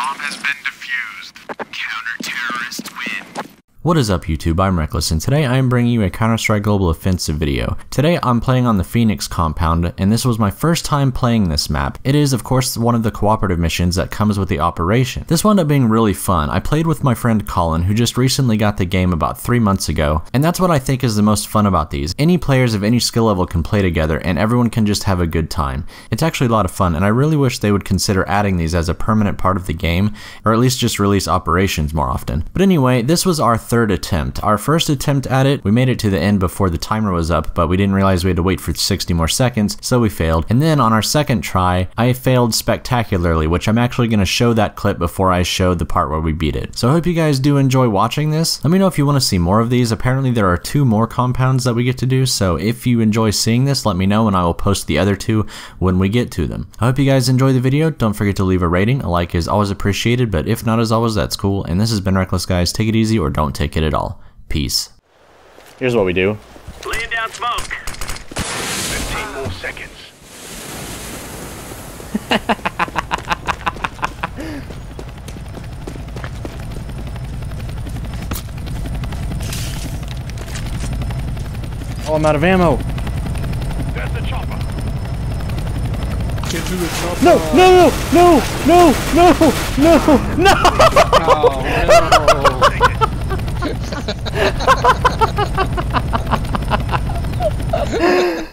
Bomb has been defused. Counter-terrorists win. What is up YouTube, I'm Reckless and today I am bringing you a Counter-Strike Global Offensive video. Today I'm playing on the Phoenix compound and this was my first time playing this map. It is of course one of the cooperative missions that comes with the operation. This wound up being really fun. I played with my friend Collin who just recently got the game about 3 months ago and that's what I think is the most fun about these. Any players of any skill level can play together and everyone can just have a good time. It's actually a lot of fun and I really wish they would consider adding these as a permanent part of the game or at least just release operations more often. But anyway, this was our third attempt. Our first attempt at it, we made it to the end before the timer was up, but we didn't realize we had to wait for 60 more seconds, so we failed. And then on our second try, I failed spectacularly, which I'm actually going to show that clip before I show the part where we beat it. So I hope you guys do enjoy watching this. Let me know if you want to see more of these. Apparently there are two more compounds that we get to do, so if you enjoy seeing this, let me know and I will post the other two when we get to them. I hope you guys enjoy the video. Don't forget to leave a rating. A like is always appreciated, but if not as always, that's cool. And this has been Reckless Guys. Take it easy or don't take it at all. Peace. Here's what we do. Laying down smoke. 15 more seconds. Oh, I'm out of ammo. There's the chopper. Get to the chopper. No, no, no, no, no, no, no, no. Oh, no.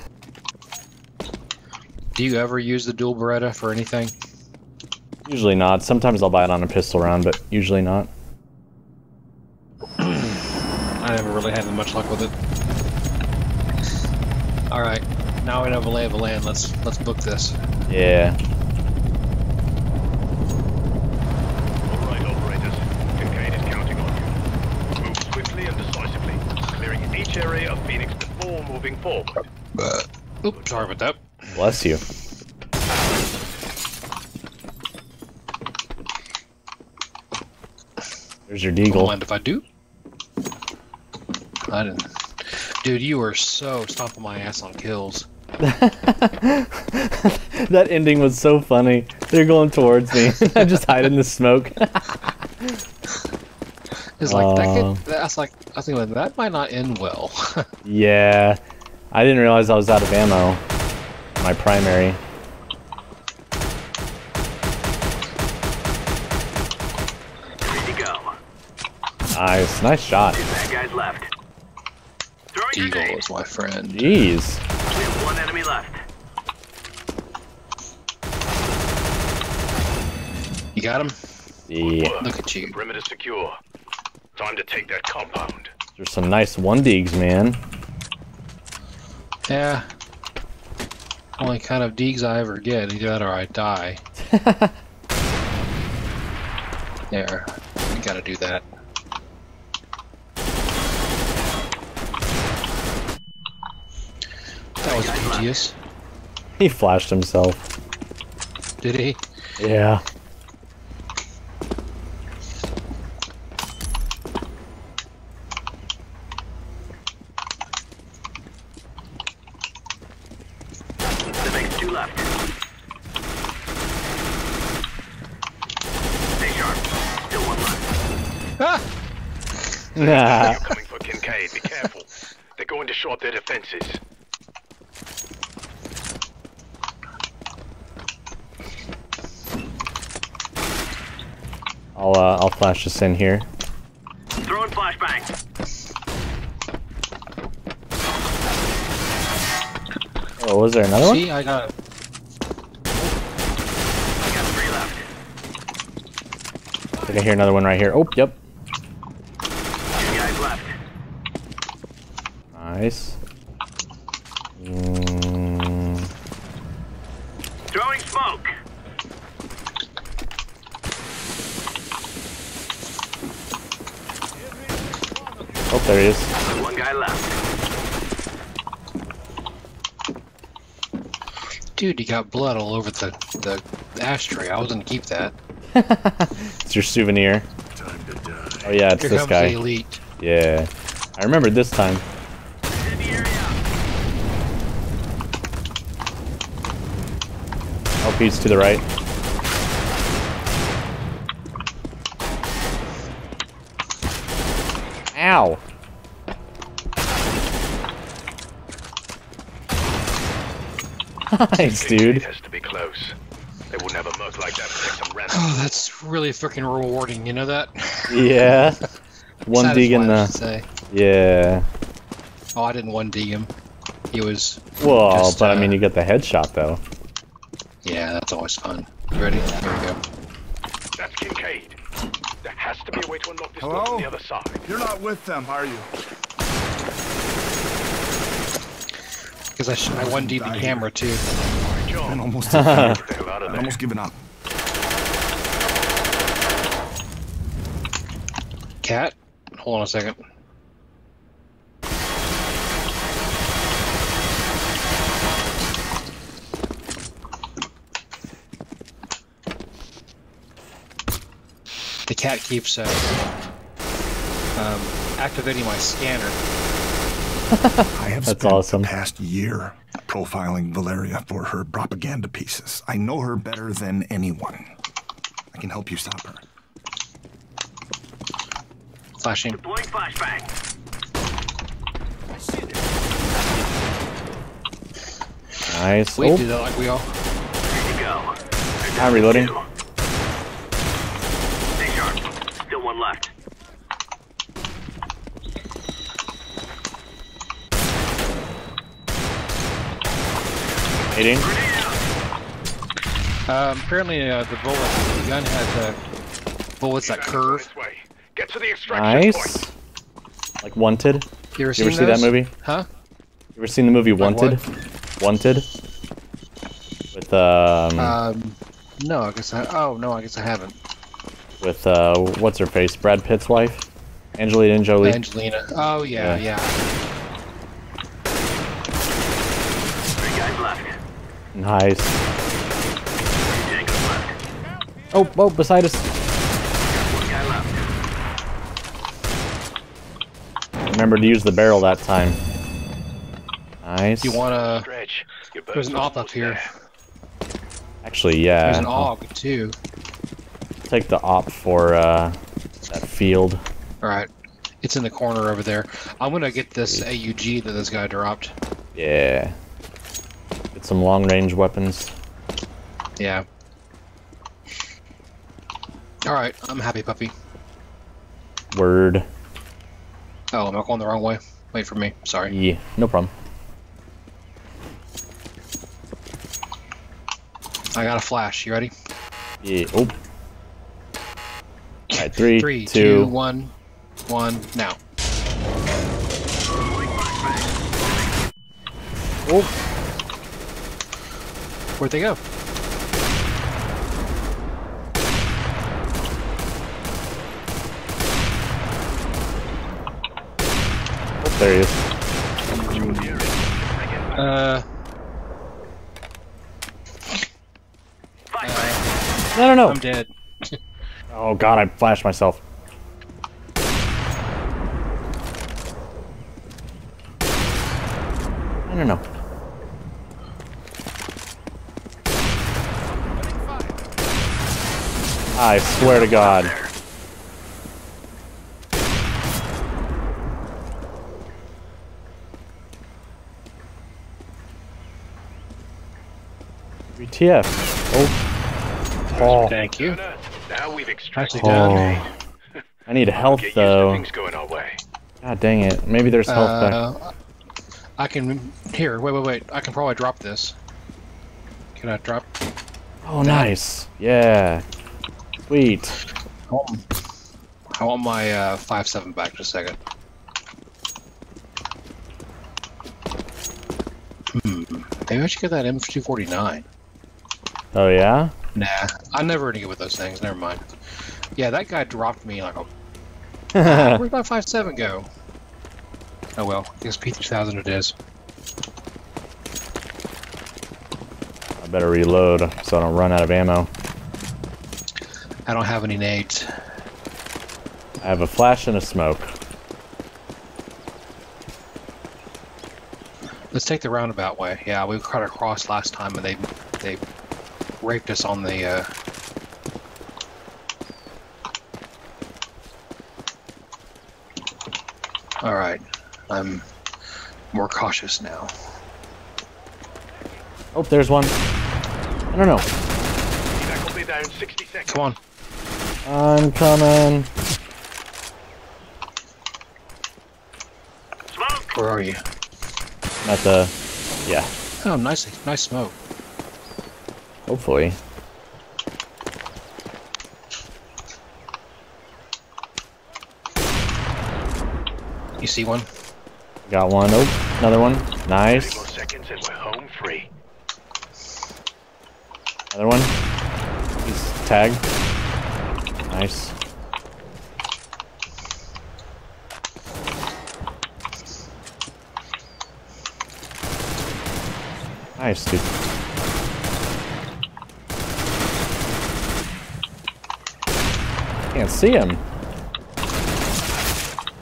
Do you ever use the dual Beretta for anything? Usually not. Sometimes I'll buy it on a pistol round, but usually not. I never really had much luck with it. All right, now we know the lay of the land. Let's let's book this. Yeah. All right, operators. Kincaid is counting on you. Move swiftly and decisively, clearing each area of Phoenix before moving forward. Oops, sorry about that. Bless you. There's your Don't mind if I do. I didn't. Dude, you were so stomping my ass on kills. that ending was so funny. They're going towards me. I'm just hide in the smoke. It's like that could. Uh. That's like I think like, that might not end well. yeah. I didn't realize I was out of ammo. My primary. Ready to go. Nice. Nice shot. Bad guys left. Throwing Deagle is my friend. Jeez. We have one enemy left. You got him? Yeah. Look at you. Perimeter secure. Time to take that compound. There's some nice one digs, man. Yeah. Only kind of deegs I ever get. Either that or I die. there. You gotta do that. That was beauteous. He flashed himself. Did he? Yeah. That makes two left. Stay sharp. Still one left. Ah! Nah. You're coming for Kincaid. Be careful. They're going to shore up their defenses. I'll uh, I'll flash this in here. Throwing flashbang. Oh, was there another one? See, I got. I got three left. I think I hear another one right here. Oh, yep. Two guys left. Nice. Mm, Throwing smoke. oh, there he is. One guy left. Dude, you got blood all over the, the ashtray. I was gonna keep that. It's your souvenir. Oh yeah, it's Here this comes guy. the elite. Yeah. I remembered this time. LP's to the right. Ow! nice, dude. Has to be close. They will never like that. Oh, that's really freaking rewarding. You know that? Yeah. one dig in the. Yeah. Oh, I didn't one dig him. He was. Well, but uh, I mean, uh, you got the headshot though. Yeah, that's always fun. You ready? Here we go. That's Kincaid. There has to be a way to unlock this door Hello? from the other side. You're not with them, are you? Because I, sh- I one dig the camera too. I'm almost, I've the hell out of there. almost given up. Cat, hold on a second. Cat keeps uh, um, activating my scanner. I have That's spent awesome. the past year profiling Valeria for her propaganda pieces. I know her better than anyone. I can help you stop her. Flashing. Deploying flashbang. Nice. We Oh, do that like we all. Here you go. I'm reloading. Two. Stay sharp. Still one left. Hitting. Um, apparently, uh, the bullet, the gun has uh, bullets that curve. Get to the extraction Nice. point. Like Wanted. You ever You seen ever see that movie? Huh? You ever seen the movie Like Wanted? Wanted. With um, Um, no, I guess I. Oh no, I guess I haven't. with uh, what's her face? Brad Pitt's wife, Angelina Jolie. Angelina. Oh yeah, Yeah. yeah. Three guys left. Nice. Oh, oh, beside us. One guy left. Remember to use the barrel that time. Nice. You wanna? There's an AWP up here. Actually, yeah. There's an I'll AUG too. take the AWP for uh, that field. All right, it's in the corner over there. I'm gonna get this AUG that this guy dropped. Yeah. Get some long range weapons. Yeah. All right, I'm happy, puppy. Word. Oh, am I going the wrong way? Wait for me. Sorry. Yeah, no problem. I got a flash. You ready? Yeah. Oh. Alright, three, Three, two. two, one, one. Now. Oh. Where'd they go? oh, there he is. Uh, Flashbang. No, no, no. I'm dead. Oh god, I flashed myself. I don't know. I swear to God. There. WTF. Oh. Oh. Thank you. Now we've extracted Oh. I need health Get though. things going our way. God dang it. Maybe there's health back. Uh, I can. Here, wait, wait, wait. I can probably drop this. Can I drop? Oh, nice. Yeah. Sweet. I want, I want my uh, five seven back. Just a second. Hmm. Maybe I should get that M249. Oh, yeah? Nah, I never gonna get with those things. Never mind. Yeah, that guy dropped me like a. Where'd my five seven go? Oh well, I guess P3000 it is. I better reload so I don't run out of ammo. I don't have any nades. I have a flash and a smoke. Let's take the roundabout way. Yeah, we cut across last time and they they raped us on the. Uh... All right, I'm more cautious now. Oh, there's one. I don't know. That will be down 60 seconds. Come on. I'm coming. Smoke! Where are you? At the. Yeah. Oh, nice, nice smoke. Hopefully. You see one? Got one. Oh, another one. Nice. seconds and we're home free. Another one. He's tagged. Nice. Nice, dude. Can't see him.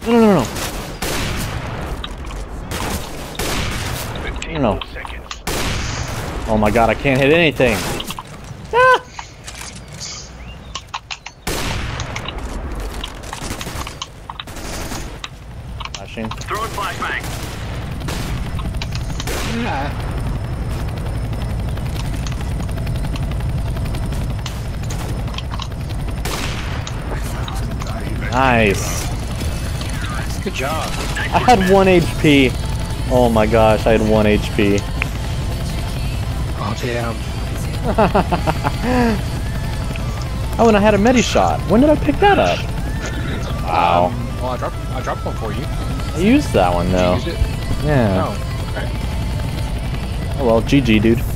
No, no, no, no. 15 No. Oh my god, I can't hit anything. Ah! Flashing. Throwing flashbang. Nice. Good job. I had one HP. Oh my gosh, I had one HP. Oh damn. Oh, and I had a Medi-Shot. When did I pick that up? Um, wow. Well, I dropped, I dropped one for you. I used that one though. Yeah. Oh, okay. Oh well, GG, dude.